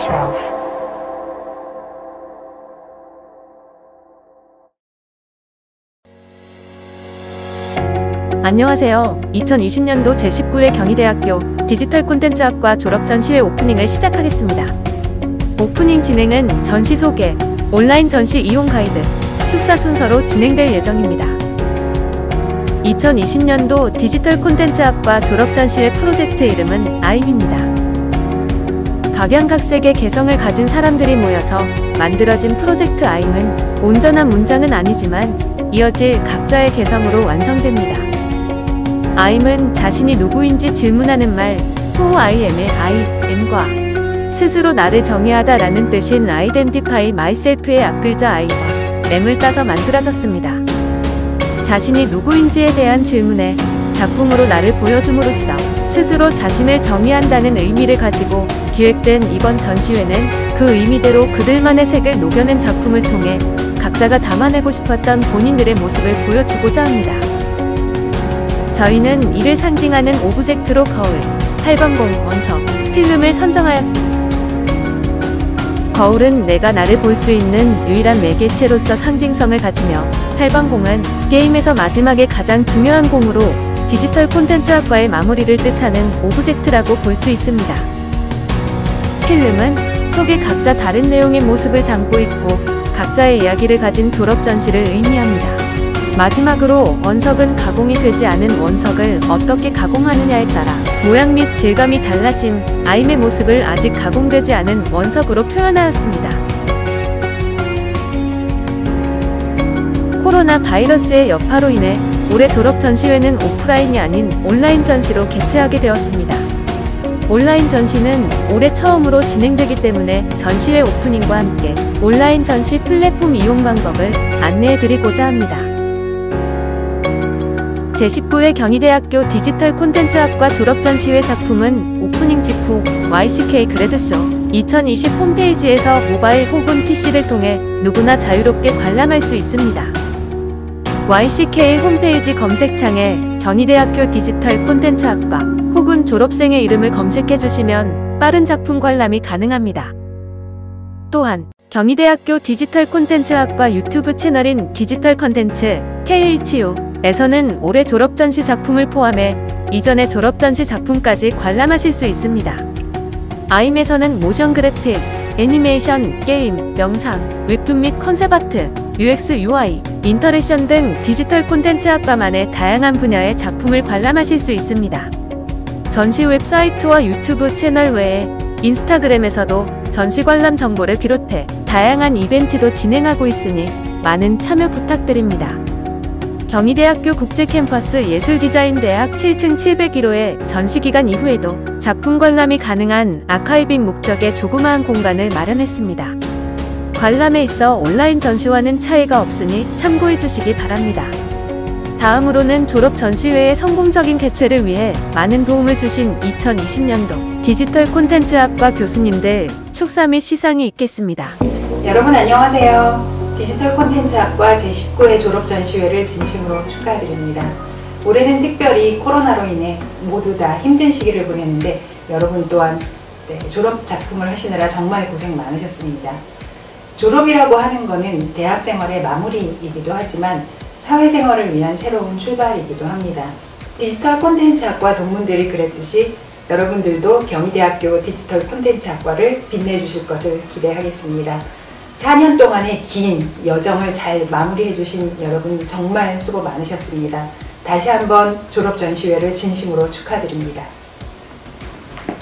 yourself. 안녕하세요. 2020년도 제19회 경희대학교 디지털 콘텐츠학과 졸업 전시회 오프닝을 시작하겠습니다. 오프닝 진행은 전시 소개, 온라인 전시 이용 가이드, 축사 순서로 진행될 예정입니다. 2020년도 디지털 콘텐츠학과 졸업 전시회 프로젝트 이름은 아임입니다. 각양각색의 개성을 가진 사람들이 모여서 만들어진 프로젝트 아임은 온전한 문장은 아니지만 이어질 각자의 개성으로 완성됩니다. 아임은 자신이 누구인지 질문하는 말 Who I am의 I am과 스스로 나를 정의하다 라는 뜻인 Identify myself의 앞글자 I와 M을 따서 만들어졌습니다. 자신이 누구인지에 대한 질문에 작품으로 나를 보여줌으로써 스스로 자신을 정의한다는 의미를 가지고 기획된 이번 전시회는 그 의미대로 그들만의 색을 녹여낸 작품을 통해 각자가 담아내고 싶었던 본인들의 모습을 보여주고자 합니다. 저희는 이를 상징하는 object로 거울, 8번공, 원석, 필름을 선정하였습니다. 거울은 내가 나를 볼 수 있는 유일한 매개체로서 상징성을 가지며 8번공은 게임에서 마지막에 가장 중요한 공으로 디지털 콘텐츠학과의 마무리를 뜻하는 object라고 볼 수 있습니다. 필름은 속에 각자 다른 내용의 모습을 담고 있고 각자의 이야기를 가진 졸업 전시를 의미합니다. 마지막으로 원석은 가공이 되지 않은 원석을 어떻게 가공하느냐에 따라 모양 및 질감이 달라짐, I'M의 모습을 아직 가공되지 않은 원석으로 표현하였습니다. 코로나 바이러스의 여파로 인해 올해 졸업 전시회는 오프라인이 아닌 온라인 전시로 개최하게 되었습니다. 온라인 전시는 올해 처음으로 진행되기 때문에 전시회 오프닝과 함께 온라인 전시 플랫폼 이용 방법을 안내해 드리고자 합니다. 제19회 경희대학교 디지털 콘텐츠학과 졸업전시회 작품은 오프닝 직후 YCK 그래드쇼 2020 홈페이지에서 모바일 혹은 PC를 통해 누구나 자유롭게 관람할 수 있습니다. YCK 홈페이지 검색창에 경희대학교 디지털 콘텐츠학과 혹은 졸업생의 이름을 검색해 주시면 빠른 작품 관람이 가능합니다. 또한 경희대학교 디지털 콘텐츠학과 유튜브 채널인 디지털 컨텐츠 KHU 에서는 올해 졸업 전시 작품을 포함해 이전의 졸업 전시 작품까지 관람하실 수 있습니다. I'M에서는 motion graphic, 애니메이션, 게임, 영상, 웹툰 및 concept art, UX, UI, interaction 등 디지털 콘텐츠 학과만의 다양한 분야의 작품을 관람하실 수 있습니다. 전시 웹사이트와 유튜브 채널 외에 인스타그램에서도 전시 관람 정보를 비롯해 다양한 이벤트도 진행하고 있으니 많은 참여 부탁드립니다. 경희대학교 국제캠퍼스 예술디자인대학 7층 701호의 전시기간 이후에도 작품 관람이 가능한 archiving 목적의 조그마한 공간을 마련했습니다. 관람에 있어 온라인 전시와는 차이가 없으니 참고해 주시기 바랍니다. 다음으로는 졸업 전시회의 성공적인 개최를 위해 많은 도움을 주신 2020년도 디지털 콘텐츠학과 교수님들 축사 및 시상이 있겠습니다. 여러분 안녕하세요. 디지털 콘텐츠학과 제19회 졸업 전시회를 진심으로 축하드립니다. 올해는 특별히 코로나로 인해 모두 다 힘든 시기를 보냈는데 여러분 또한 네, 졸업 작품을 하시느라 정말 고생 많으셨습니다. 졸업이라고 하는 것은 대학 생활의 마무리이기도 하지만 사회생활을 위한 새로운 출발이기도 합니다. 디지털 콘텐츠학과 동문들이 그랬듯이 여러분들도 경희대학교 디지털 콘텐츠학과를 빛내주실 것을 기대하겠습니다. 4년 동안의 긴 여정을 잘 마무리해 주신 여러분 정말 수고 많으셨습니다. 다시 한번 졸업 전시회를 진심으로 축하드립니다.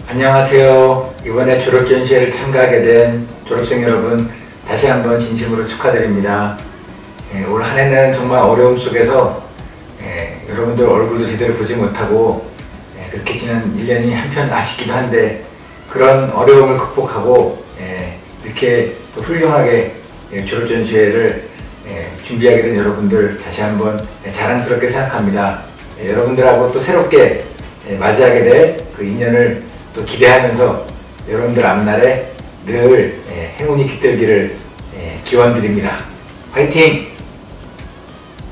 안녕하세요. 이번에 졸업 전시회를 참가하게 된 졸업생 여러분 다시 한번 진심으로 축하드립니다. 예, 올 한 해는 정말 어려움 속에서 예, 여러분들 얼굴도 제대로 보지 못하고 예, 그렇게 지난 1년이 한편 아쉽기도 한데 그런 어려움을 극복하고 예, 이렇게 또 훌륭하게 예, 졸업전시회를 예, 준비하게 된 여러분들 다시 한번 예, 자랑스럽게 생각합니다. 여러분들하고 또 새롭게 맞이하게 될 그 인연을 또 기대하면서 여러분들 앞날에 늘 행운이 깃들기를 기원드립니다. 화이팅!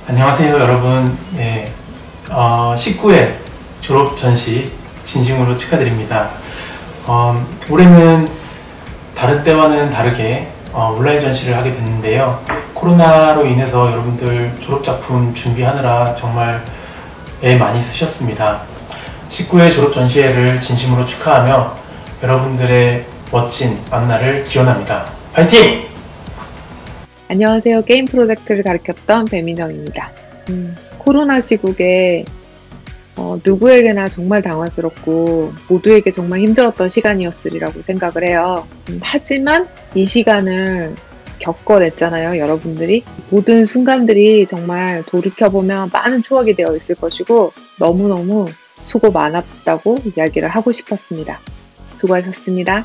안녕하세요 여러분 네, 어, 19회 졸업 전시 진심으로 축하드립니다. 어, 올해는 다른 때와는 다르게 어, 온라인 전시를 하게 됐는데요. 코로나로 인해서 여러분들 졸업작품 준비하느라 정말 애 많이 쓰셨습니다. 19회 졸업 전시회를 진심으로 축하하며 여러분들의 멋진 만날을 기원합니다. 파이팅! 안녕하세요. 게임 프로젝트를 가르쳤던 배민정입니다. 음, 코로나 시국에 어, 누구에게나 정말 당황스럽고 모두에게 정말 힘들었던 시간이었으리라고 생각을 해요. 음, 하지만 이 시간을 겪어냈잖아요, 여러분들이. 모든 순간들이 정말 돌이켜보면 많은 추억이 되어 있을 것이고 너무너무 수고 많았다고 이야기를 하고 싶었습니다. 수고하셨습니다.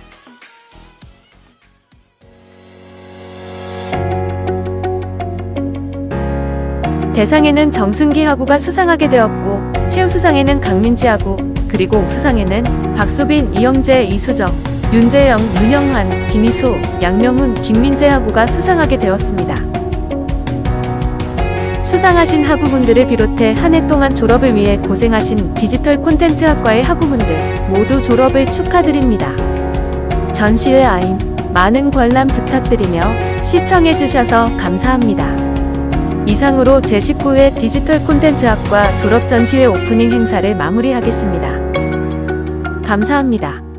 대상에는 정순기 하구가 수상하게 되었고 최우수상에는 강민지 하구 그리고 우수상에는 박수빈, 이영재, 이수정, 윤재영, 윤영환, 김희수, 양명훈, 김민재 하구가 수상하게 되었습니다. 수상하신 하구분들을 비롯해 한 해 동안 졸업을 위해 고생하신 디지털 콘텐츠 학과의 하구분들 모두 졸업을 축하드립니다. 전시회 아임 많은 관람 부탁드리며 시청해주셔서 감사합니다. 이상으로 제19회 디지털 콘텐츠학과 졸업 전시회 오프닝 행사를 마무리하겠습니다. 감사합니다.